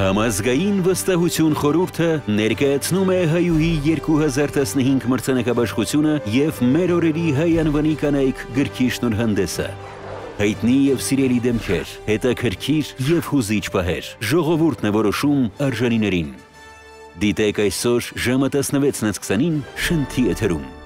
Համազգային վստահություն խորհուրդը ներկայացնում է հայուհի 2015 մրցանակաբաշխությունը եւ մեր օրերի հայ անվանի կանայք գրքի շնորհանդեսը։ Հայտնի եւ սիրելի դեմքեր, հետաքրքիր եւ հուզիչ պահեր։ Ժողովուրդն է որոշում արժանիներին։ Դիտեք այսօր ժամը 16:20-ին շնթի եթերում։